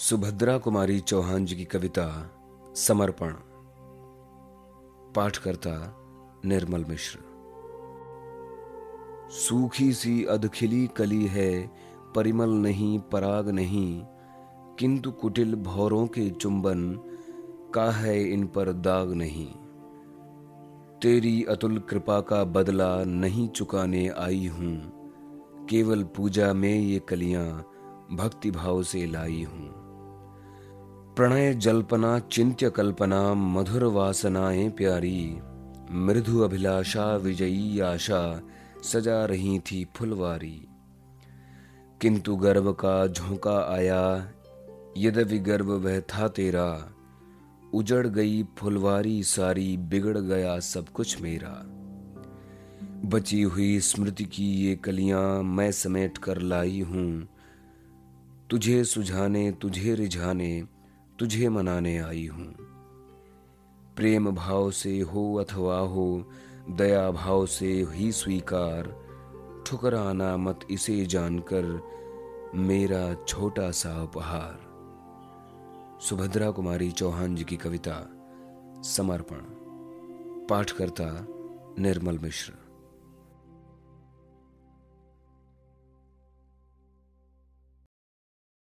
सुभद्रा कुमारी चौहान जी की कविता समर्पण। पाठकर्ता निर्मल मिश्र। सूखी सी अधखिली कली है, परिमल नहीं, पराग नहीं, किंतु कुटिल भौरों के चुंबन का है इन पर दाग नहीं। तेरी अतुल कृपा का बदला नहीं चुकाने आई हूँ, केवल पूजा में ये कलियाँ भक्ति भाव से लाई हूँ। प्रणय जल्पना, चिंत्य कल्पना, मधुर वासनाएँ प्यारी। मृदु अभिलाषा, विजयी आशा, सजा रही थी फुलवारी। किंतु गर्व का झोंका आया, यद्यपि गर्व वह था तेरा। उजड़ गई फुलवारी सारी, बिगड़ गया सब कुछ मेरा। बची हुई स्मृति की ये कलियाँ मैं समेट कर लाई हूँ। तुझे सुझाने, तुझे रिझाने तुझे मनाने आई हूँ। प्रेम भाव से हो अथवा हो, दया भाव से ही स्वीकार। ठुकराना मत इसे जानकर, मेरा छोटा सा उपहार। सुभद्रा कुमारी चौहान जी की कविता, समर्पण। पाठकर्ता निर्मल मिश्र।